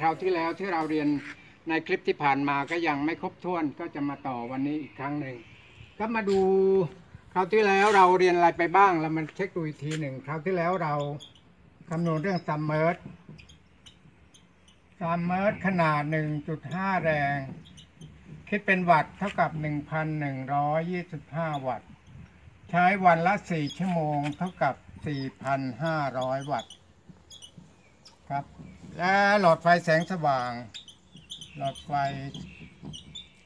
คราวที่แล้วที่เราเรียนในคลิปที่ผ่านมาก็ยังไม่ครบถ้วนก็จะมาต่อวันนี้อีกครั้งหนึ่งก็มาดูคราวที่แล้วเราเรียนอะไรไปบ้างเรามาเช็คดูอีกทีหนึ่งคราวที่แล้วเราคำนวณเรื่อง submerse submerse ขนาด 1.5 แรง คิดเป็นวัตต์เท่ากับ 1,125 วัตต์ ใช้วันละ 4 ชั่วโมงเท่ากับ 4,500 วัตต์ครับ และหลอดไฟแสงสว่าง หลอดไฟ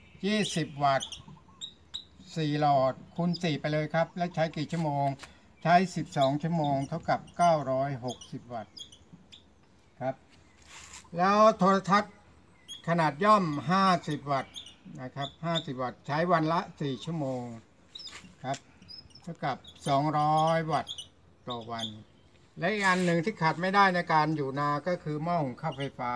20 วัตต์4หลอดคูณ4ไปเลยครับ และใช้กี่ชั่วโมง ใช้ 12 ชั่วโมง เท่ากับ 960 วัตต์ครับ แล้วโทรทัศน์ขนาดย่อม 50 วัตต์นะครับ 50 วัตต์ ใช้วันละ 4 ชั่วโมงครับ เท่ากับ 200 วัตต์ต่อวัน และอีกอันหนึ่งที่ขาดไม่ได้ในการอยู่นาก็คือหม้อหุงข้าวไฟฟ้า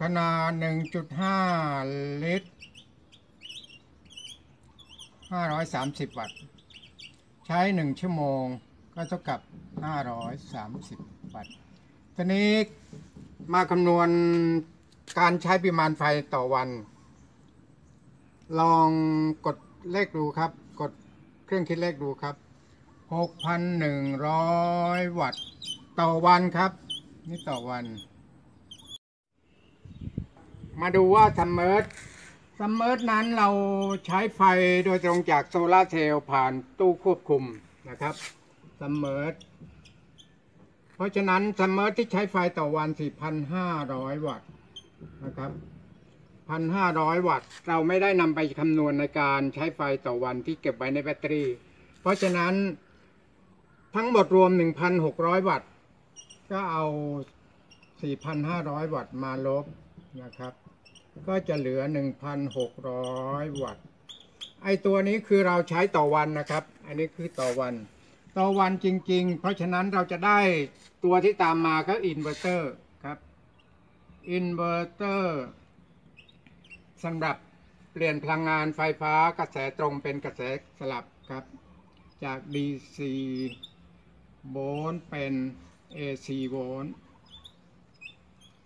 ขนาด 1.5 ลิตร 530 วัตต์ ใช้ 1 ชั่วโมงก็เท่ากับ 530 วัตต์ทีนี้มาคำนวณการใช้ปริมาณไฟต่อวัน ลองกดเลขดูครับ เครื่องคิดเลขดูครับ 6,100 วัตต์ต่อวันครับ นี่ต่อวัน มาดูว่า submerse submerse นั้นเราใช้ไฟโดยตรงจากโซลาร์เซลล์ผ่านตู้ควบคุมนะครับsubmerse เพราะฉะนั้น submerse ที่ใช้ไฟต่อวัน 4,500 วัตต์นะครับ 1,500 วัตต์ เราไม่ได้นำไปคำนวณในการใช้ไฟต่อวันที่เก็บไว้ในแบตเตอรี่ เพราะฉะนั้นทั้งหมดรวม 1,600 วัตต์ ก็เอา 4,500 วัตต์มาลบนะครับ ก็จะเหลือ 1,600 วัตต์ ไอตัวนี้คือเราใช้ต่อวันนะครับ อันนี้คือต่อวัน ต่อวันจริง ๆ เพราะฉะนั้นเราจะได้ตัวที่ตามมาก็อินเวอร์เตอร์ครับ อินเวอร์เตอร์ สำหรับเปลี่ยนพลังงานไฟฟ้ากระแสตรงเป็นกระแสสลับครับ จาก DC โวลต์เป็น AC โวลต์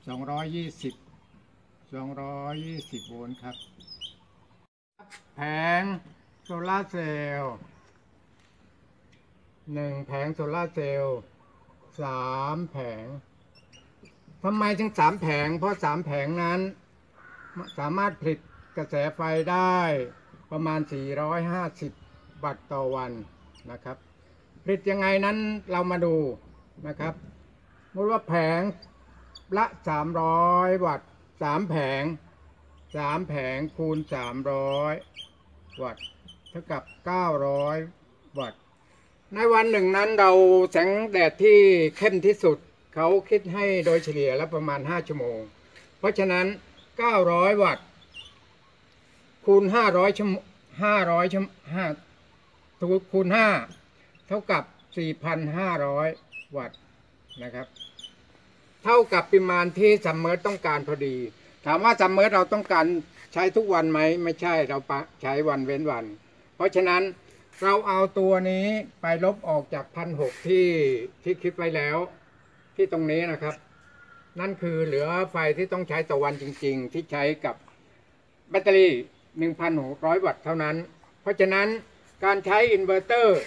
220 220 โวลต์ครับ แผงโซลาเซลล์หนึ่งแผงโซลาเซลล์สามแผงทำไมถึงสามแผง เพราะสามแผงนั้น สามารถผลิตกระแสไฟได้ประมาณ 450 วัตต์ต่อวันนะครับ ผลิตยังไงนั้นเรามาดูนะครับสมมติว่าแผงละ 300 วัตต์3แผง 3 แผงคูณ 300 วัตต์เท่ากับ 900 วัตต์ ในวันหนึ่งนั้นเราแสงแดดที่เข้มที่สุด เขาคิดให้โดยเฉลี่ยแล้วประมาณ 5 ชั่วโมง เพราะฉะนั้น 900 วัตต์ คูณ 500ชั่ว500ชั่ว5ถูกคูณ 5 เท่ากับ 4,500 วัตต์นะครับ เท่ากับปริมาณที่ submerse ต้องการพอดี ถามว่า submerse เราต้องการใช้ทุกวันไหม ไม่ใช่เราจะใช้วันเว้นวัน เพราะฉะนั้นเราเอาตัวนี้ไปลบออกจากพันหกที่ที่คิดไว้แล้ว ที่ตรงนี้นะครับ นั่นคือเหลือไฟที่ต้องใช้ต่อวันจริง ๆ ที่ใช้กับแบตเตอรี่ 1,600 วัตต์เท่านั้น เพราะฉะนั้นการใช้อินเวอร์เตอร์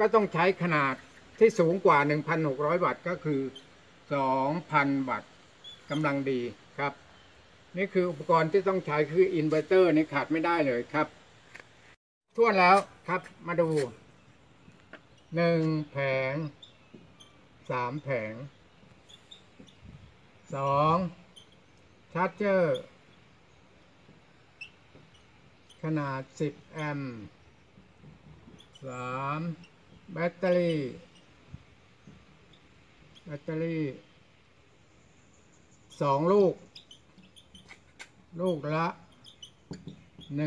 ก็ต้องใช้ขนาดที่สูงกว่า 1,600 วัตต์ก็คือ 2,000 วัตต์กำลังดีครับ นี่คืออุปกรณ์ที่ต้องใช้คืออินเวอร์เตอร์นี่ขาดไม่ได้เลยครับถ้วนแล้วครับมาดูหนึ่งแผงสามแผง สองcharger ขนาด 10 แอมป์สามแบตเตอรี่ แบตเตอรี่สองลูก ลูกละ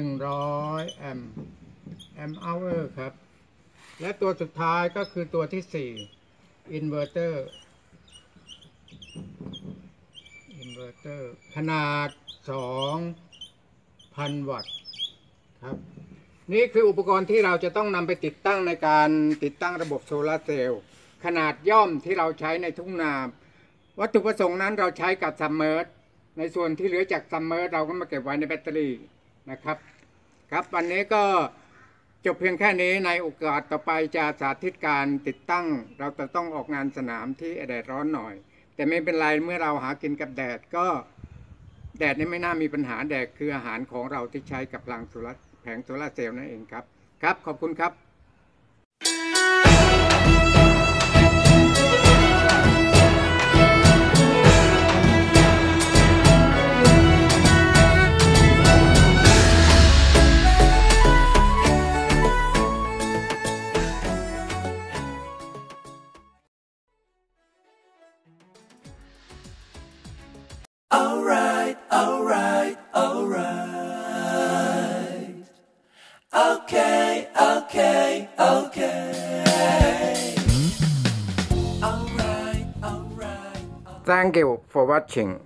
100 แอมป์ amp hour ครับ และตัวสุดท้ายก็คือตัวที่ 4 อินเวอร์เตอร์ เวอร์เตอร์ขนาด 2,000 วัตต์ครับ นี่คืออุปกรณ์ที่เราจะต้องนำไปติดตั้งในการติดตั้งระบบโซลาร์เซลล์ขนาดย่อมที่เราใช้ในทุ่งนา วัตถุประสงค์นั้นเราใช้กับ submerse ในส่วนที่เหลือจาก submerse เราก็มาเก็บไว้ในแบตเตอรี่นะครับ ครับวันนี้ก็จบเพียงแค่นี้ในโอกาสต่อไปจะสาธิตการติดตั้ง เราจะต้องออกงานสนามที่แดดร้อนหน่อย แต่ไม่เป็นไรเมื่อเราหากินกับแดดก็แดดนี่ไม่น่ามีปัญหาแดดคืออาหารของเราที่ใช้กับพลังโซลาร์แผงโซลาร์เซลล์นั่นเองครับ ครับขอบคุณครับ okay, okay. Alright. Alright. Thank you for watching.